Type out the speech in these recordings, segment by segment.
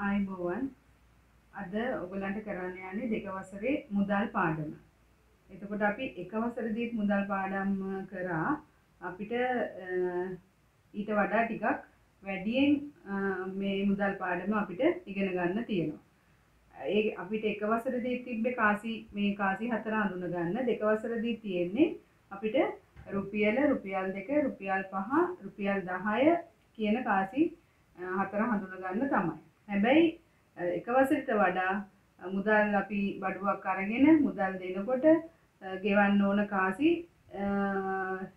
ආයිබෝවන් අද ඔගලන්ට කරන්න යන්නේ දෙක වසරේ මුදල් පාඩම. එතකොට අපි එක වසරදීත් මුදල් පාඩම් කරා අපිට ඊට වඩා ටිකක් වැඩියෙන් මේ මුදල් පාඩම අපිට ඉගෙන ගන්න තියෙනවා. ඒ අපිට එක වසරදී තිබ්බේ කාසි මේ කාසි හතර අඳුන ගන්න දෙක වසරදී තියෙන්නේ අපිට රුපියල රුපියල් දෙක රුපියල් පහ රුපියල් දහය කියන කාසි හතර හඳුන ගන්න තමයි. හැබැයි එක වසරට වඩා මුදල් අපි බඩුවක් අරගෙන මුදල් දෙනකොට ගෙවන්න ඕන කාසි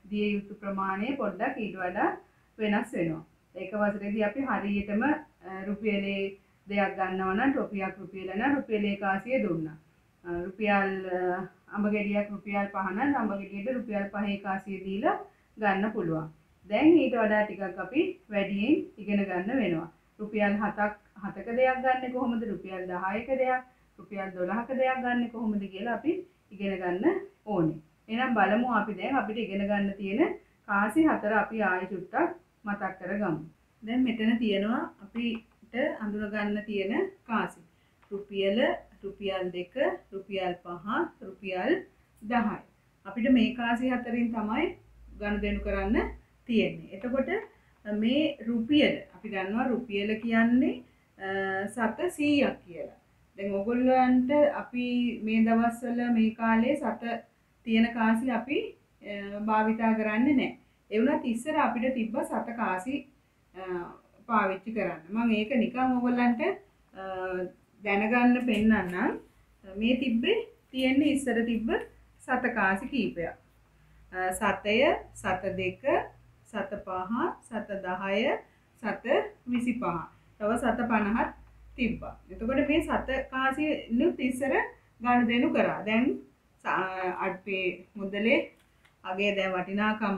දිය යුතු ප්‍රමාණය පොඩ්ඩක් ඊට වඩා වෙනස් වෙනවා. ඒක වසරේදී අපි හරියටම රුපියලේ දෙයක් ගන්නවා නම් ටොපියක් රුපියල නම් රුපියලේ කාසිය දුන්නා. රුපියල් අඹ ගෙඩියක් රුපියල් පහ නම් අඹ ගෙඩියට රුපියල් පහේ කාසිය දීලා ගන්න පුළුවන්. දැන් ඊට වඩා ටිකක් අපි වැඩියෙන් ඉගෙන ගන්න වෙනවා. රුපියල් 7ක් 7ක දෙයක් ගන්න කොහොමද රුපියල් 10ක දෙයක් රුපියල් 12ක දෙයක් ගන්න කොහොමද කියලා අපි ඉගෙන ගන්න ඕනේ. එහෙනම් බලමු අපි දැන් අපිට ඉගෙන ගන්න තියෙන කාසි හතර අපි ආයෙ චුට්ටක් මතක් කරගමු. දැන් මෙතන තියෙනවා අපිට අඳුර ගන්න තියෙන කාසි. රුපියල රුපියල් 2 රුපියල් 5 රුපියල් 10. අපිට මේ කාසි හතරින් තමයි ගනුදෙනු කරන්න තියෙන්නේ. එතකොට මේ රුපියල අපි දන්නවා රුපියල කියන්නේ සත 100ක් කියලා. දැන් ඕගොල්ලන්ට අපි මේ දවස්වල මේ කාලේ සත තියෙන කාසි අපි භාවිතා කරන්නේ නැහැ. ඒ වුණත් ඉස්සර අපිට තිබ්බ සත කාසි පාවිච්චි කරන්න. මම ඒක නිකන් ඕගොල්ලන්ට දැනගන්න පෙන්නන්නම්. මේ තිබ්බේ තියෙන්නේ ඉස්සර තිබ්බ සත කාසි කීපයක්. සතය, සත දෙක, සත පහ, සත දහය, සත විසි පහ. තව සත පණහත් තිබ්බා. එතකොට මේ සත කාසිනුත් ඉස්සර ගණු දෙනු කරා. දැන් අඩ්පේ මුදලේ අගේ දැන් වටිනාකම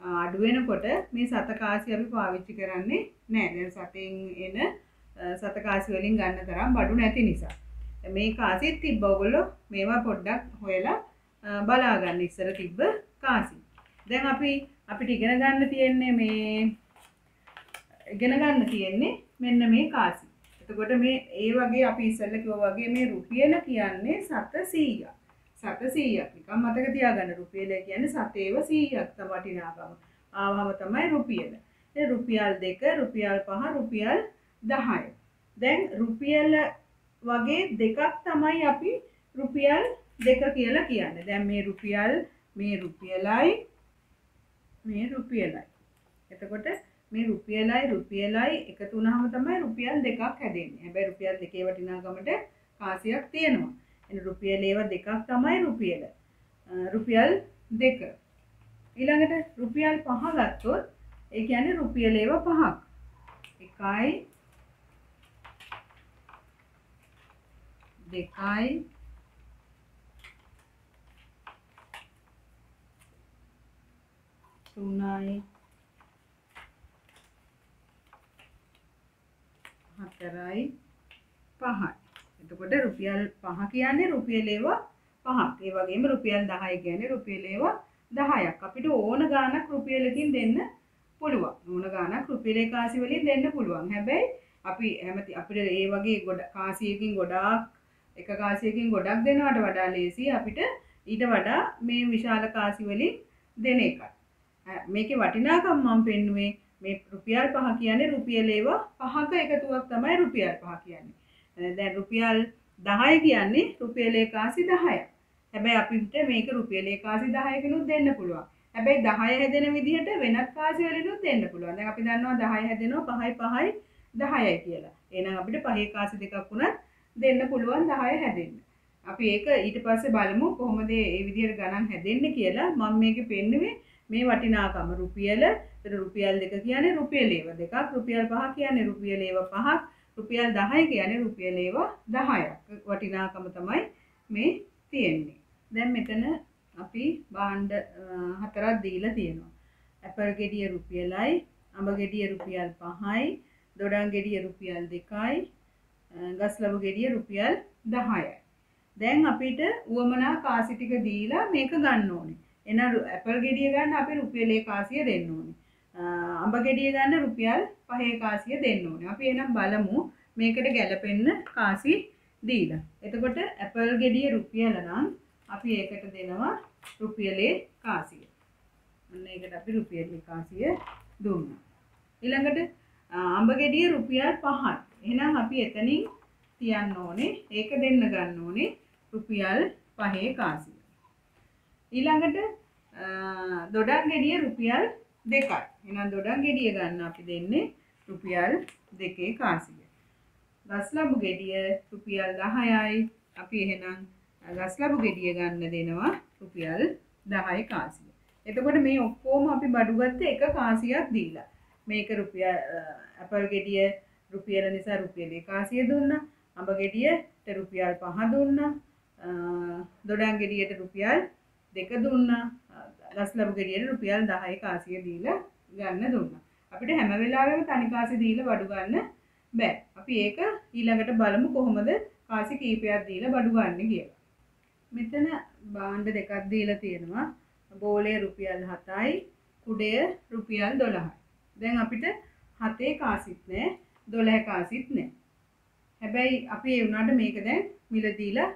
අඩු වෙනකොට මේ සත කාසි අපි පාවිච්චි කරන්නේ නැහැ. දැන් සතෙන් එන සත කාසි වලින් ගන්න තරම් බඩු නැති නිසා. මේ කාසිත් තිබ්බ ඔයගොල්ලෝ මේවා පොඩ්ඩක් හොයලා බලා ගන්න ඉස්සර තිබ්බ කාසි. දැන් අපි අපිට ඉගෙන ගන්න තියෙන්නේ මේ ඉගෙන ගන්න තියෙන්නේ මෙන්න මේ කාසි. එතකොට මේ ඒ වගේ අපි ඉස්සෙල්ල කිව්වා වගේ මේ රුපියල කියන්නේ 700ක්. 700ක් නිකන් මතක තියාගන්න රුපියල කියන්නේ 7ඒව 100ක් තමයි වටිනාකම. ආවම තමයි රුපියල. ඒ රුපියල් 2, රුපියල් 5, රුපියල් 10. දැන් රුපියල වගේ දෙකක් තමයි අපි රුපියල් දෙක කියලා කියන්නේ. දැන් මේ රුපියල් මේ රුපියලයි මේ රුපියලයි. එතකොට මේ රුපියලයි රුපියලයි එකතු වුණාම තමයි රුපියල් දෙකක් හැදෙන්නේ. හැබැයි රුපියල් දෙකේ වටිනාකමට කාසියක් තියෙනවා. එන රුපියල් ඒව දෙකක් තමයි රුපියල. රුපියල් දෙක. ඊළඟට රුපියල් පහ ගත්තොත් ඒ කියන්නේ රුපියල් ඒව පහක්. එකයි දෙකයි තුනයි හතරයි පහයි. එතකොට රුපියල් පහ කියන්නේ රුපියල් ඒවා පහක්. ඒ වගේම රුපියල් 10 කියන්නේ රුපියල් ඒවා 10ක්. අපිට ඕන ගාණක් රුපියලකින් දෙන්න පුළුවන්. ඕන ගාණක් රුපියලේ කාසි වලින් දෙන්න පුළුවන්. හැබැයි අපි හැමති අපිට ඒ වගේ ගොඩ කාසියකින් ගොඩාක් එක කාසියකින් ගොඩක් දෙනවට වඩා ලේසි අපිට ඊට වඩා මේ විශාල කාසි වලින් දෙන එකයි. මේකේ වටිනාකම් මම පෙන්නුවේ මේ රුපියල් පහ කියන්නේ රුපියල් ඒවා පහක එකතුවක් තමයි රුපියල් පහ කියන්නේ. දැන් රුපියල් 10 කියන්නේ රුපියල් ඒකාසි 10ක්. හැබැයි අපිට මේක රුපියල් ඒකාසි 10කිනුත් දෙන්න පුළුවන්. හැබැයි 10 හැදෙන විදිහට වෙනත් කාසි වලිනුත් දෙන්න පුළුවන්. දැන් අපි දන්නවා 10 හැදෙනවා 5යි 5යි 10යි කියලා. එහෙනම් අපිට පහේ කාසි දෙකක් වුණත් දෙන්න පුළුවන් 10 හැදෙන්න. අපි ඒක ඊට පස්සේ බලමු කොහොමද මේ විදිහට ගණන් හැදෙන්නේ කියලා. මම මේකේ පෙන්නුවේ මේ වටිනාකම රුපියල එතන රුපියල් දෙක කියන්නේ රුපියල් ඒව දෙකක් රුපියල් පහ කියන්නේ රුපියල් ඒව පහක් රුපියල් 10 කියන්නේ රුපියල් ඒව 10ක් වටිනාකම තමයි මේ තියෙන්නේ. දැන් මෙතන අපි භාණ්ඩ හතරක් දීලා තියෙනවා. ඇපල් ගෙඩිය රුපියලයි අඹ ගෙඩිය රුපියල් 5යි දොඩම් ගෙඩිය රුපියල් 2යි ගස්ලබු ගෙඩිය රුපියල් 10යි දැන් අපිට උවමනා කාසි ටික දීලා මේක ගන්න ඕනේ. එන ඇපල් ගෙඩිය ගන්න අපි රුපියල් ඒකාසිය දෙන්න ඕනේ. අඹ ගෙඩිය ගන්න රුපියල් 5 ඒකාසිය දෙන්න ඕනේ. අපි එහෙනම් බලමු මේකට ගැලපෙන්න කාසි දීලා. එතකොට ඇපල් ගෙඩිය රුපියල නම් අපි ඒකට දෙනවා රුපියලේ කාසිය. අන්න ඒකට අපි රුපියලේ කාසිය දුන්නා. ඊළඟට අඹ ගෙඩිය රුපියල් 5යි. එහෙනම් අපි එතනින් තියන්න ඕනේ ඒක දෙන්න ගන්න ඕනේ රුපියල් 5 කාසිය. ඊළඟට දොඩම් ගෙඩිය රුපියල් 2යි. එහෙනම් දොඩම් ගෙඩිය ගන්න අපි දෙන්නේ රුපියල් 2 කාසිය. ගස්ලබු ගෙඩිය රුපියල් 10යි. අපි එහෙනම් ගස්ලබු ගෙඩිය ගන්න දෙනවා රුපියල් 10 කාසිය. එතකොට මේ ඔක්කොම අපි බඩු ගත්ත එක කාසියක් දීලා. මේක රුපියල් ඇපල් ගෙඩිය රුපියල නිසා රුපියල් 100 දුන්නා. අඹ ගෙඩියට රුපියල් 5 දුන්නා. දොඩම් ගෙඩියට රුපියල් 2 දුන්නා. ගස්ලබු ගෙඩියට රුපියල් 10 කාසිය දීලා ගන්න දුන්නා. අපිට හැම වෙලාවෙම තනි කාසි දීලා බඩු ගන්න බෑ. අපි ඒක ඊළඟට බලමු කොහොමද කාසි කීපයක් දීලා බඩු ගන්න කියලා. මෙතන භාණ්ඩ දෙකක් දීලා තියෙනවා. බෝලය රුපියල් 7යි, කුඩය රුපියල් 12යි. දැන් අපිට 7 කාසිත් නෑ, 12 කාසිත් නෑ. හැබැයි අපි ඒ වුණාට මේක දැන් මිල දීලා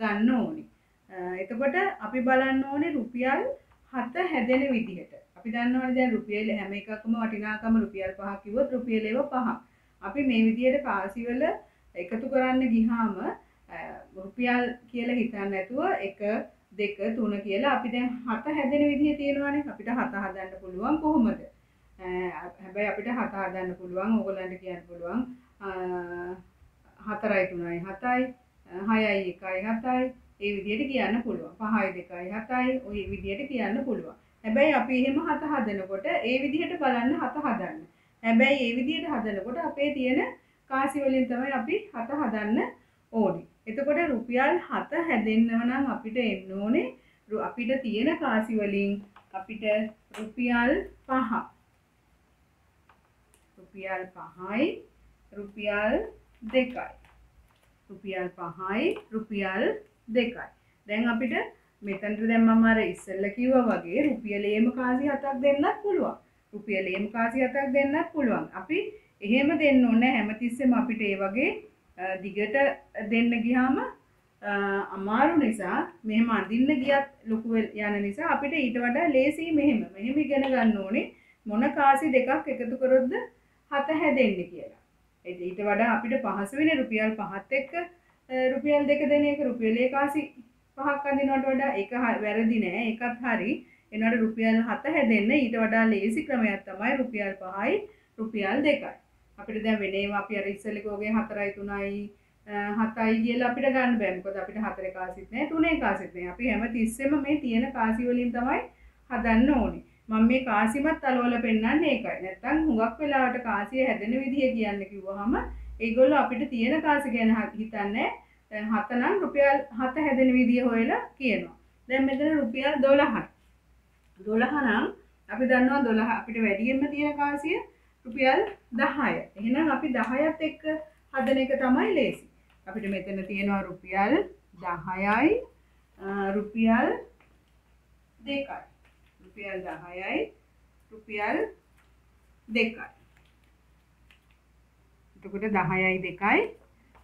ගන්න ඕනේ. එතකොට අපි බලන්න ඕනේ රුපියල් 7 හැදෙන විදිහට. අපි දන්නවනේ දැන් රුපියල් හැම එකකම වටිනාකම රුපියල් 5 කිව්වොත් රුපියල් ඒව 5. අපි මේ විදිහට කාසි වල එකතු කරන්න ගියාම රුපියල් කියලා හිතන්න නැතුව 1 2 3 කියලා අපි දැන් 7 හැදෙන විදිහ තියෙනවානේ. අපිට 7 හදන්න පුළුවන් කොහොමද? හැබැයි අපිට 7 හදන්න පුළුවන් ඕගොල්ලන්ට කියන්න පුළුවන් 4යි 3යි 7යි 6යි 1යි 7යි ඒ විදිහට කියන්න පුළුවන්. 5යි 2යි 7යි ওই විදිහට කියන්න පුළුවන්. හැබැයි අපි එහෙම හත හදනකොට ඒ විදිහට බලන්න හත හදන්න. හැබැයි ඒ විදිහට හදනකොට අපේ තියෙන කාසි වලින් තමයි අපි හත හදන්න ඕනේ. එතකොට රුපියල් 7 හැදෙන්නව නම් අපිට එන්න ඕනේ අපිට තියෙන කාසි වලින් අපිට රුපියල් 5 රුපියල් 5යි රුපියල් 2යි රුපියල් 5යි රුපියල් 2යි දැන් අපිට මෙතනට දැන් මම අර ඉස්සෙල්ලා කිව්වා වගේ රුපියලේම කාසි හතක් දෙන්නත් පුළුවන්. රුපියලේම කාසි හතක් දෙන්නත් පුළුවන්. අපි එහෙම දෙන්න ඕනේ හැමතිස්සෙම අපිට ඒ වගේ දිගට දෙන්න ගියාම අමාරු නිසා මෙහෙම අඳින්න ගියත් ලොකු යන නිසා අපිට ඊට වඩා ලේසි මෙහෙම මෙහෙම ඉගෙන ගන්න ඕනේ මොන කාසි දෙකක් එකතු කරොත්ද හත හැදෙන්නේ කියලා. ඊට වඩා අපිට පහසු වෙන්නේ රුපියල් 5ත් එක්ක රුපියල් දෙක දෙන එක රුපියලේ කාසි පහක් අඳිනවට වඩා එක වැරදි නෑ. එකත් හරි. එනට රුපියල් හත හැදෙන්න ඊට වඩා ලේසි ක්‍රමයක් තමයි රුපියල් පහයි රුපියල් දෙකයි. අපිට දැන් වෙනේම අපි අර ඉස්සෙල්ලකෝගේ හතරයි තුනයි හතයි කියලා අපිට ගන්න බෑ. මොකද අපිට හතරේ කාසිත් නෑ තුනේ කාසිත් නෑ. අපි හැම තිස්සෙම මේ තියෙන කාසි වලින් තමයි හදන්න ඕනේ. මම මේ කාසිමත් අලවල පෙන්වන්නේ ඒකයි. නැත්තම් හුඟක් වෙලාවට කාසිය හැදෙන විදිය කියන්න කිව්වහම ඒගොල්ලෝ අපිට තියෙන කාසි ගැන හිතන්නේ හතනම් රුපියල් හත හැදෙන විදිය හොයලා කියනවා. දැන් මෙතන රුපියල් 12යි. 12 නම් අපි දන්නවා 12 අපිට වැඩියෙන්ම තියෙන කාසිය රුපියල් 10යි. එහෙනම් අපි 10ත් එක්ක හදන එක තමයි ලේසි. අපිට මෙතන තියෙනවා රුපියල් 10යි රුපියල් 2යි. රුපියල් 10යි රුපියල් 2යි. එතකොට 10යි 2යි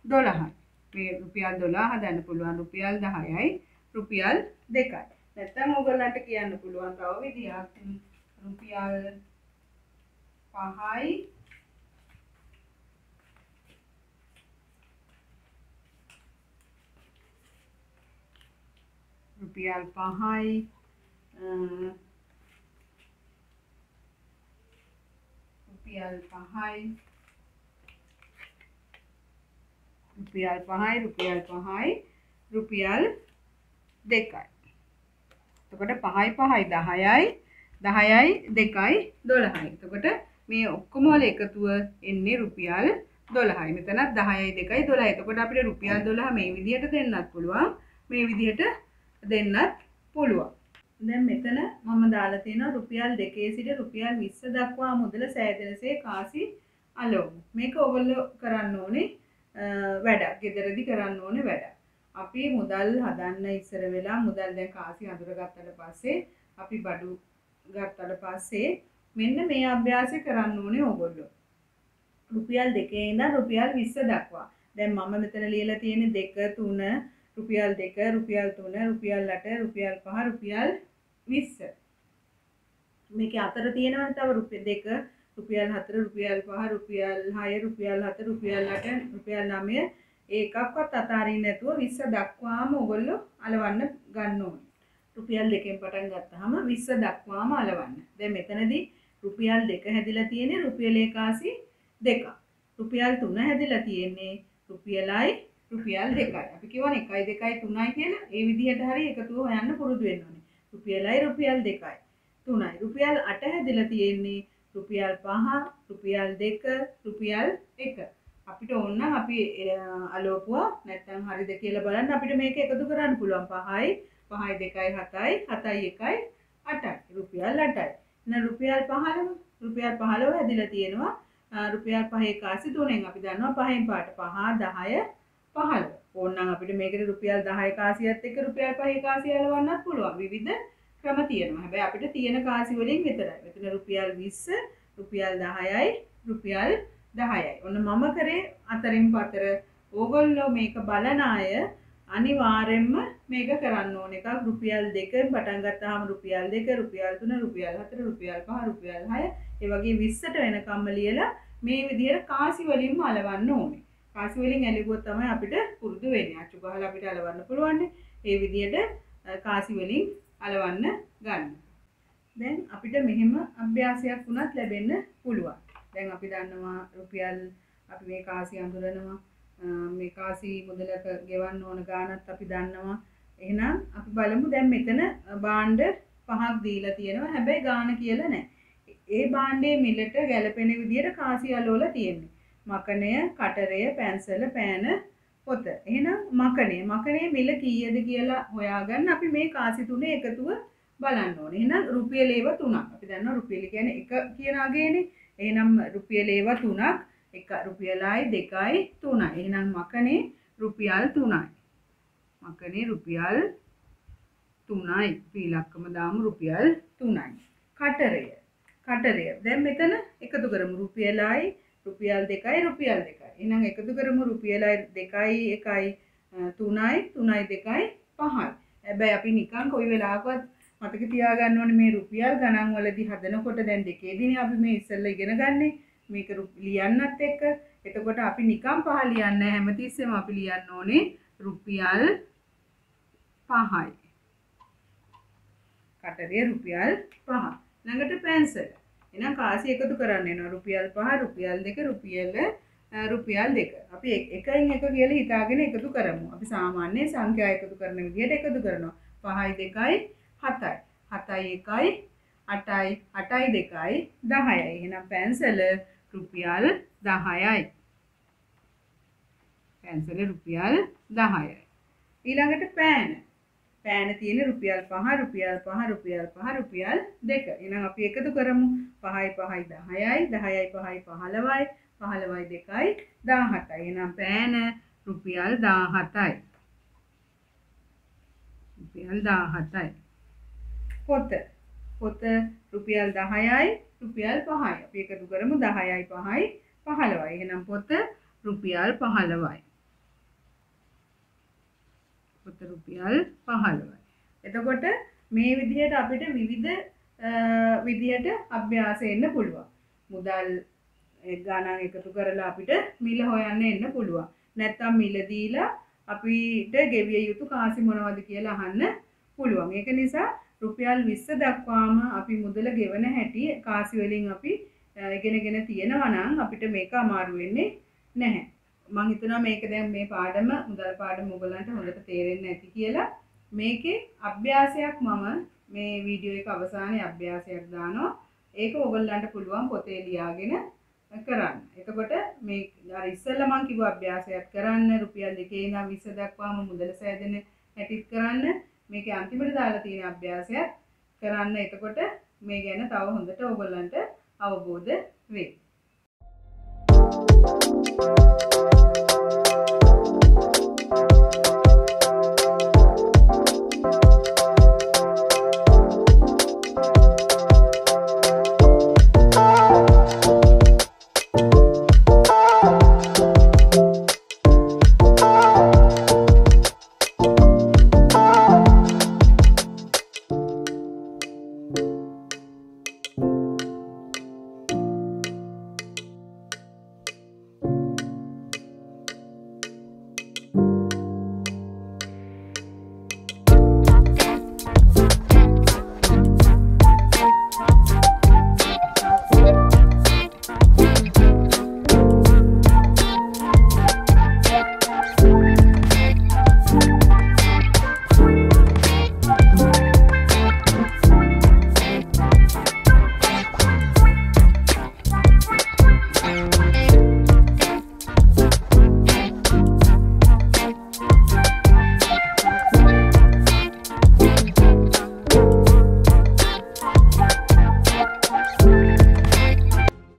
12යි. මේ රුපියල් 12 හදන්න පුළුවන් රුපියල් 10යි රුපියල් 2යි. නැත්තම් ඔයගොල්ලන්ට කියන්න පුළුවන් තව විදියක් රුපියල් 5යි රුපියල් 5යි රුපියල් 5යි රුපියල් 5යි රුපියල් 5යි රුපියල් 2යි. එතකොට 5යි 5යි 10යි 10යි 2යි 12යි. එතකොට මේ ඔක්කොම වල එකතුව එන්නේ රුපියල් 12යි. මෙතනත් 10යි 2යි 12යි. එතකොට අපිට රුපියල් 12 මේ විදිහට දෙන්නත් පුළුවන්. මේ විදිහට දෙන්නත් පුළුවන්. දැන් මෙතන මම දාලා තියෙනවා රුපියල් 2 සිට රුපියල් 20 දක්වා මුදල සෑදෙනසේ කාසි අලෝමු. මේක ඔයගොල්ලෝ කරන්න ඕනේ වැඩක් ගෙදරදි කරන්න ඕන වැඩ. අපි මුදල් හදන්න ඉස්සර වෙලා මුදල් දැන් කාසි අඳුරගත්තට පස්සේ අපි බඩු ගත්තට පස්සේ මෙන්න මේ අභ්‍යාසය කරන්න ඕනේ ඕගොල්ලෝ. රුපියල් දෙකේ ඉඳන් රුපියල් 20 දක්වා. දැන් මම මෙතන ලියලා තියෙන්නේ 2 3 රුපියල් 2 රුපියල් 3 රුපියල් 8 රුපියල් 5 රුපියල් 20. මේකේ අතර තියෙනවනේ තව රුපියල් 2 රුපියල් 4 රුපියල් 5 රුපියල් 6 රුපියල් 7 රුපියල් 8 රුපියල් 9 ඒකක්වත් අතාරින්න නැතුව 20 දක්වාම ඔයගොල්ලෝ අලවන්න ගන්න ඕනේ. රුපියල් දෙකෙන් පටන් ගත්තාම 20 දක්වාම අලවන්න. දැන් මෙතනදී රුපියල් දෙක හැදිලා තියෙන්නේ රුපියල් ඒකාසි දෙක. රුපියල් තුන හැදිලා තියෙන්නේ රුපියලයි රුපියල් දෙකයි. අපි කියවනේ 1යි 2යි 3යි කියලා. ඒ විදිහට හරි එකතුව හොයන්න පුරුදු වෙන්න ඕනේ. රුපියලයි රුපියල් දෙකයි. 3යි. රුපියල් 8 හැදිලා තියෙන්නේ රුපියල් 5, රුපියල් 2, රුපියල් 1. අපිට ඕන අපි අලෝපුවා නැත්නම් හරිද කියලා බලන්න අපිට මේක එකතු කරන්න පුළුවන් 5යි 5යි 2යි 7යි 7යි 1යි 8යි රුපියල් 8යි. එහෙනම් රුපියල් 15 රුපියල් 15 හැදිලා තියෙනවා රුපියල් 5 කාසි තුනෙන් අපි දන්නවා පහෙන් පාට 5 10 15. ඕනනම් අපිට මේකට රුපියල් 10 කාසියත් එක්ක රුපියල් 5 කාසිය අලවන්නත් පුළුවන්. විවිධ ක්‍රම තියෙනවා. හැබැයි අපිට තියෙන කාසි වලින් විතරයි. මෙතන රුපියල් 20 රුපියල් 10යි රුපියල් 10යි. ඔන්න මම කරේ අතරින් පතර. ඕගොල්ලෝ මේක බලන අය අනිවාර්යෙන්ම මේක කරන්න ඕන එකක් රුපියල් 2 පටන් ගත්තාම රුපියල් 2 රුපියල් 3 රුපියල් 4 රුපියල් 5 රුපියල් 6 ඒ වගේ 20ට වෙනකම්ම ලියලා මේ විදිහට කාසි වලින්ම අලවන්න ඕනේ. කාසි වලින් ඇලුවොත් තමයි අපිට පුරුදු වෙන්නේ. අච්චු ගහලා අපිට අලවන්න පුළුවන්. ඒ විදිහට කාසි වලින් අලවන්න ගන්න. දැන් අපිට මෙහෙම අභ්‍යාසයක් වුණත් ලැබෙන්න පුළුවන්. දැන් අපි දන්නවා රුපියල් අපි මේ කාසි අඳුරනවා මේ කාසි මුදලක ගෙවන්න ඕන ගානත් අපි දන්නවා. එහෙනම් අපි බලමු දැන් මෙතන භාණ්ඩ පහක් දීලා තියෙනවා. හැබැයි ගාන කියලා නැහැ. ඒ භාණ්ඩයේ මිලට ගැලපෙන විදිහට කාසි අලවලා තියෙන්නේ. මකණය, කටරය, පැන්සල, පෑන, පොත. එහෙනම් මකණය. මකණයේ මිල කීයද කියලා හොයාගන්න අපි මේ කාසි තුනේ එකතුව බලන්න ඕනේ. එහෙනම් රුපියල් ඒව තුනක්. අපි දන්නවා රුපියල කියන්නේ එක කියන අගයනේ. එහෙනම් රුපියල් ඒව තුනක්. එක රුපියලයි දෙකයි තුනයි. එහෙනම් මකනේ රුපියල් තුනයි. මකනේ රුපියල් තුනයි. පීලක්කම දාමු රුපියල් තුනයි. කටරය. කටරය. දැන් මෙතන එකතු කරමු රුපියලයි රුපියල් දෙකයි රුපියල් දෙකයි. එහෙනම් එකතු කරමු රුපියලයි දෙකයි එකයි තුනයි තුනයි දෙකයි පහයි. හැබැයි අපි නිකන් කොයි වෙලාවකවත් මතක තියාගන්න ඕනේ මේ රුපියල් ගණන් වලදී හදනකොට දැන් දෙකේදීනේ අපි මේ ඉස්සෙල්ලා ඉගෙන ගන්නේ. මේක ලියන්නත් එක්ක එතකොට අපි නිකම් පහ ලියන්නේ හැමතිස්සෙම අපි ලියන්න ඕනේ රුපියල් 5යි. කටරේ රුපියල් 5. ළඟට පැන්සල්. එහෙනම් කාසි එකතු කරන්න වෙනවා රුපියල් 5 රුපියල් 2 රුපියල් රුපියල් 2. අපි එකයින් එක කියලා හිතාගෙන එකතු කරමු. අපි සාමාන්‍ය සංඛ්‍යා එකතු කරන විදිහට එකතු කරනවා. 5යි 2යි 7යි. 7යි 1යි 8යි 8යි 2යි 10යි. එහෙනම් පැන්සල රුපියල් 10යි. පැන්සල රුපියල් 10යි. ඊළඟට පෑන. පෑන තියෙන රුපියල් 5 රුපියල් 5 රුපියල් 5 රුපියල් 2. එහෙනම් අපි එකතු කරමු 5යි 5යි 10යි 10යි 5යි 15යි 15යි 2යි 17යි. එහෙනම් පෑන රුපියල් 17යි. රුපියල් 17යි. පොත පොත රුපියල් 10යි රුපියල් 5යි. අපි එකතු කරමු 10යි 5යි 15යි. එහෙනම් පොත රුපියල් 15යි. පොත රුපියල් 15යි. එතකොට මේ විදිහට අපිට විවිධ විදිහට අභ්‍යාස එන්න පුළුවන්. මුදල් ගණන් එකතු කරලා අපිට මිල හොයන්න එන්න පුළුවන්. නැත්තම් මිල දීලා අපිට ගෙවිය යුතු කාසි මොනවද කියලා අහන්න පුළුවන්. ඒක නිසා රුපියල් 20 දක්වාම අපි මුදල ගෙවන හැටි කාසි වලින් අපි ඉගෙනගෙන තියෙනවා නම් අපිට මේක අමාරු වෙන්නේ නැහැ. මම හිතනවා මේක දැන් මේ පාඩම මුදල් පාඩම ඔයගලන්ට හොඳට තේරෙන්නේ නැති කියලා මේකේ අභ්‍යාසයක් මම මේ වීඩියෝ එක අවසානයේ අභ්‍යාසයක් දානවා. ඒක ඔයගලන්ට පුළුවන් පොතේ ලියාගෙන කරන්න. එතකොට මේ අර ඉස්සෙල්ලා මම කිව්ව අභ්‍යාසයක් කරන්න රුපියල් 2 ඉඳන් 20 දක්වාම මුදල සෑදෙන හැටිත් කරන්න. මේකේ අන්තිමට දාලා තියෙන අභ්‍යාසයක් කරන්න. එතකොට මේ ගැන තව හොඳට ඔයගලන්ට අවබෝධ වෙයි. Thank you.